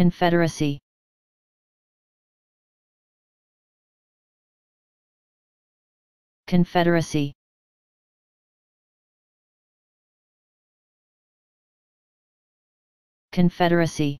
Confederacy. Confederacy. Confederacy.